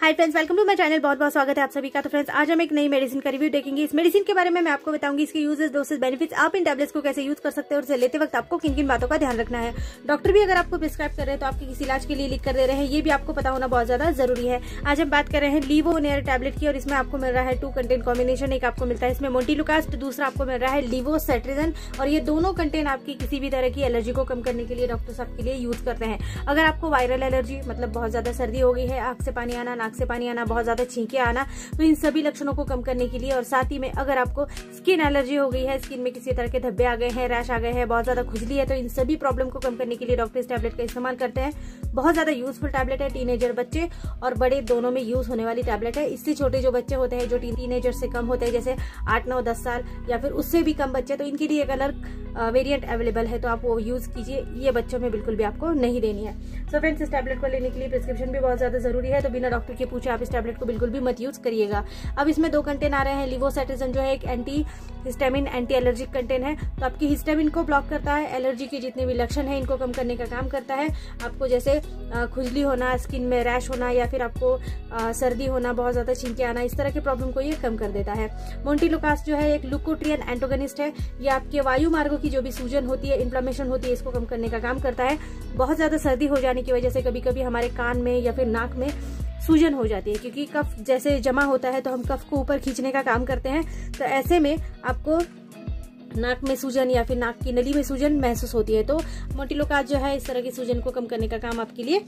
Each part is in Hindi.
Hi friends welcome to my channel बहुत बहुत स्वागत है आप सभी का। तो फ्रेंड्स आज हम एक नई मेडिसिन का रिव्यू देखेंगे। इस मेडिसिन के बारे में मैं आपको बताऊँगी, इसके यूजेस डोसेस बेनिफिट्स आप इन टैबलेट्स को कैसे यूज़ कर सकते हैं और इसे लेते वक्त आपको किन किन बातों का ध्यान रखना है। डॉक्टर भी अगर आपको प्रिस्क्राइब कर रहे हैं तो आपके किसी इलाज के लिए लिख कर दे रहे हैं, ये भी आपको पता होना बहुत ज़्यादा ज़रूरी है। आज हम बात कर रहे हैं लीवो नेयर टैबलेट की, और इसमें आपको मिल रहा है टू कंटेंट कॉम्बिनेशन एक आपको मिलता है इसमें मोन्टीलुकास्ट दूसरा आपको मिल रहा है लीवो सेट्रिजन और ये दोनों कंटेंट आपकी किसी भी तरह की एलर्जी को कम करने के लिए डॉक्टर्स आपके लिए यूज़ करते हैं। अगर आपको वायरल एलर्जी मतलब बहुत ज़्यादा सर्दी हो गई है, आँख से पानी आना नाक से पानी आना, बहुत ज़्यादा छींके आना तो इन सभी लक्षणों को कम करने के लिए और साथ ही में अगर आपको स्किन एलर्जी हो गई है स्किन में किसी तरह के धब्बे आ गए हैं रैश आ गए हैं, बहुत ज़्यादा खुजली है तो इन सभी प्रॉब्लम को कम करने के लिए डॉक्टर इस टैबलेट का इस्तेमाल करते हैं। बहुत ज़्यादा यूजफुल टैबलेट है टीनेजर बच्चे और बड़े दोनों में यूज़ होने वाली टैबलेट है। इससे छोटे जो बच्चे होते हैं, जो टीनेजर से कम होते हैं, जैसे आठ, नौ, दस साल या फिर उससे भी कम बच्चे तो इनके लिए एक अलग वेरिएंट अवेलेबल है तो आप वो यूज़ कीजिए। ये बच्चों में बिल्कुल भी आपको नहीं देनी है। सो so फ्रेंड्स इस टैबलेट को लेने के लिए प्रिस्क्रिप्शन भी बहुत ज़्यादा ज़रूरी है। तो बिना डॉक्टर के पूछे आप इस टैबलेट को बिल्कुल भी मत यूज़ करिएगा। अब इसमें दो कंटेन आ रहे हैं। लिवोसेटिजन जो है एक anti histamine anti allergic content है। तो आपकी हिस्टामिन को ब्लॉक करता है। एलर्जी के जितने भी लक्षण है, इनको कम करने का काम करता है। आपको जैसे खुजली होना स्किन में रैश होना या फिर आपको सर्दी होना, बहुत ज़्यादा छिंके आना, इस तरह के प्रॉब्लम को ये कम कर देता है। मोन्टीलोकास जो है, एक लुकोट्रियन एंटोगनिस्ट है। ये आपके वायु मार्गो की जो भी सूजन होती है इन्फ्लामेशन होती है, इसको कम करने का काम करता है। बहुत ज़्यादा सर्दी हो जाने की वजह से कभी कभी हमारे कान में या फिर नाक में सूजन हो जाती है, क्योंकि कफ जैसे जमा होता है तो हम कफ को ऊपर खींचने का काम करते हैं। तो ऐसे में आपको नाक में सूजन या फिर नाक की नली में सूजन महसूस होती है। तो मोटिलोकाज जो है, इस तरह की सूजन को कम करने का काम आपके लिए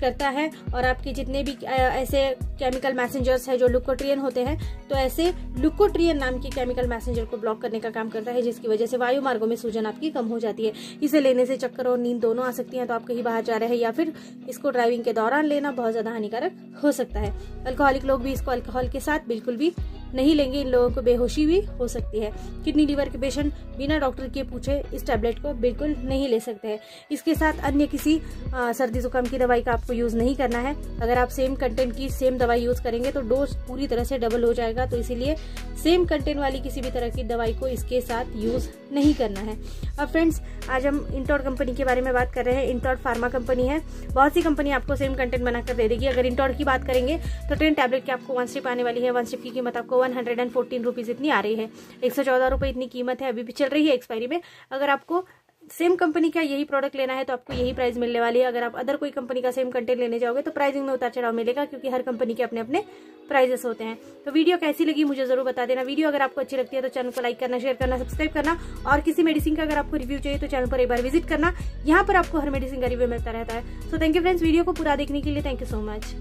करता है। और आपके जितने भी ऐसे केमिकल मैसेंजर्स है जो लुकोट्रियन होते हैं तो ऐसे लुकोट्रियन नाम के केमिकल मैसेंजर को ब्लॉक करने का काम करता है, जिसकी वजह से वायु मार्गों में सूजन आपकी कम हो जाती है। इसे लेने से चक्कर और नींद दोनों आ सकती है तो आप कहीं बाहर जा रहे हैं या फिर इसको ड्राइविंग के दौरान लेना बहुत ज़्यादा हानिकारक हो सकता है। अल्कोहलिक लोग भी इसको अल्कोहल के साथ बिल्कुल भी नहीं लेंगे इन लोगों को बेहोशी भी हो सकती है। किडनी लीवर के पेशेंट बिना डॉक्टर के पूछे इस टैबलेट को बिल्कुल नहीं ले सकते हैं। इसके साथ अन्य किसी आ, सर्दी जुकाम की दवाई का आपको यूज़ नहीं करना है। अगर आप सेम कंटेंट की सेम दवाई यूज़ करेंगे तो डोज पूरी तरह से डबल हो जाएगा। तो इसीलिए सेम कंटेंट वाली किसी भी तरह की दवाई को इसके साथ यूज़ नहीं करना है। अब फ्रेंड्स आज हम इंटॉर कंपनी के बारे में बात कर रहे हैं। इंटॉर फार्मा कंपनी है। बहुत सी कंपनी आपको सेम कंटेंट बनाकर दे देगी। अगर इंटॉर की बात करेंगे तो टेन टैबलेट की आपको वन स्ट्रिप आने वाली है। वन स्ट्रिप की कीमत आपको one hundred and fourteen rupees इतनी आ रही है। एक सौ चौदह रुपए इतनी कीमत है, अभी भी चल रही है एक्सपायरी में। अगर आपको सेम कंपनी का यही प्रोडक्ट लेना है तो आपको यही प्राइस मिलने वाली है। अगर आप अदर कोई कंपनी का सेम कंटेंट लेने जाओगे तो प्राइसिंग में उतार चढ़ाव मिलेगा, क्योंकि हर कंपनी के अपने अपने प्राइजेस होते हैं। तो वीडियो कैसी लगी मुझे ज़रूर बता देना। वीडियो अगर आपको अच्छी लगती है तो चैनल को लाइक करना शेयर करना सब्सक्राइब करना। और किसी मेडिसिन का अगर आपको रिव्यू चाहिए तो चैनल पर एक बार विज़िट करना। यहाँ पर आपको हर मेडिसिन का रिव्यू मिलता रहता है। So thank you friends video को पूरा देखने के लिए थैंक यू सो मच